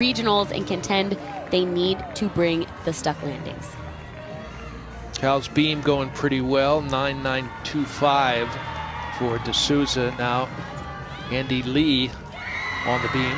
regionals and contend, they need to bring the stuck landings. Cal's beam going pretty well, 9925 for DeSouza. Now Andy Lee on the beam.